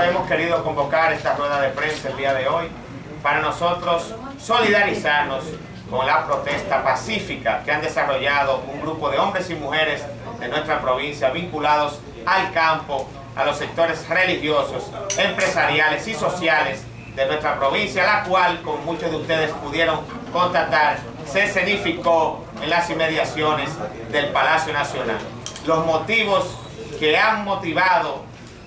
Hemos querido convocar esta rueda de prensa el día de hoy para nosotros solidarizarnos con la protesta pacífica que han desarrollado un grupo de hombres y mujeres de nuestra provincia vinculados al campo, a los sectores religiosos, empresariales y sociales de nuestra provincia, la cual, como muchos de ustedes pudieron constatar, se escenificó en las inmediaciones del Palacio Nacional. Los motivos que han motivado,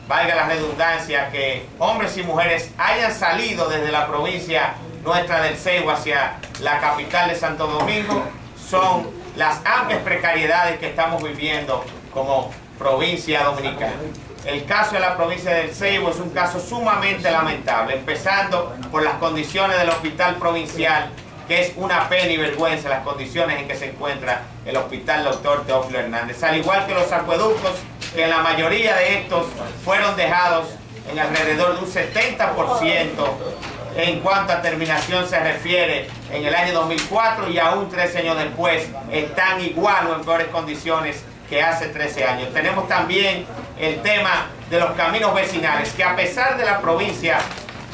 valga la redundancia, que hombres y mujeres hayan salido desde la provincia nuestra del Ceibo hacia la capital de Santo Domingo son las amplias precariedades que estamos viviendo como provincia dominicana. El caso de la provincia del Ceibo es un caso sumamente lamentable, empezando por las condiciones del hospital provincial, que es una pena y vergüenza las condiciones en que se encuentra el hospital doctor Teófilo Hernández, al igual que los acueductos, que la mayoría de estos fueron dejados en alrededor de un 70% en cuanto a terminación se refiere en el año 2004 y aún 13 años después están igual o en peores condiciones que hace 13 años. Tenemos también el tema de los caminos vecinales, que a pesar de la provincia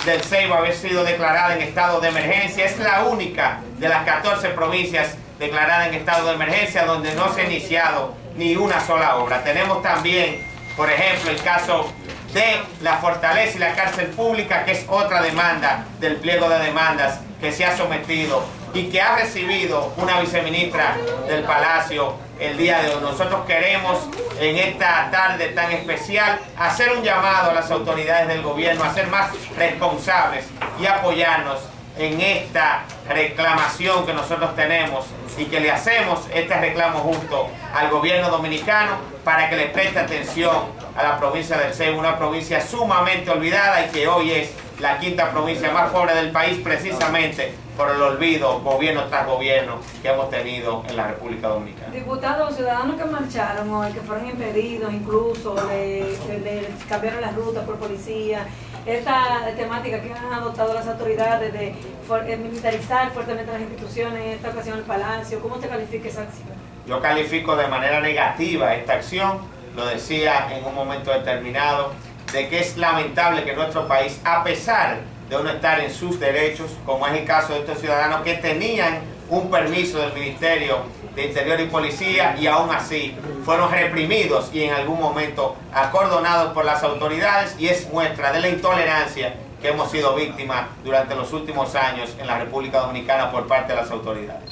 del Ceibo haber sido declarada en estado de emergencia, es la única de las 14 provincias declaradas en estado de emergencia donde no se ha iniciado ni una sola obra. Tenemos también, por ejemplo, el caso de la fortaleza y la cárcel pública, que es otra demanda del pliego de demandas que se ha sometido y que ha recibido una viceministra del Palacio el día de hoy. Nosotros queremos en esta tarde tan especial hacer un llamado a las autoridades del gobierno a ser más responsables y apoyarnos en esta reclamación que nosotros tenemos y que le hacemos este reclamo justo al gobierno dominicano para que le preste atención a la provincia del Ceibo, una provincia sumamente olvidada y que hoy es la quinta provincia más pobre del país precisamente por el olvido, gobierno tras gobierno, que hemos tenido en la República Dominicana. Diputados, ciudadanos que marcharon hoy, que fueron impedidos incluso, de, de, cambiaron las rutas por policía, esta temática que han adoptado las autoridades de eh, militarizar fuertemente las instituciones, en esta ocasión el Palacio, ¿cómo te califica esa acción? Yo califico de manera negativa esta acción, lo decía en un momento determinado, de que es lamentable que nuestro país, a pesar de no estar en sus derechos, como es el caso de estos ciudadanos que tenían un permiso del Ministerio de Interior y Policía y aún así fueron reprimidos y en algún momento acordonados por las autoridades y es muestra de la intolerancia que hemos sido víctimas durante los últimos años en la República Dominicana por parte de las autoridades.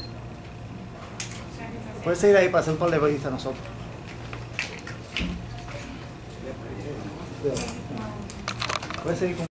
Puede seguir ahí para hacer un par de a nosotros. Puede seguir con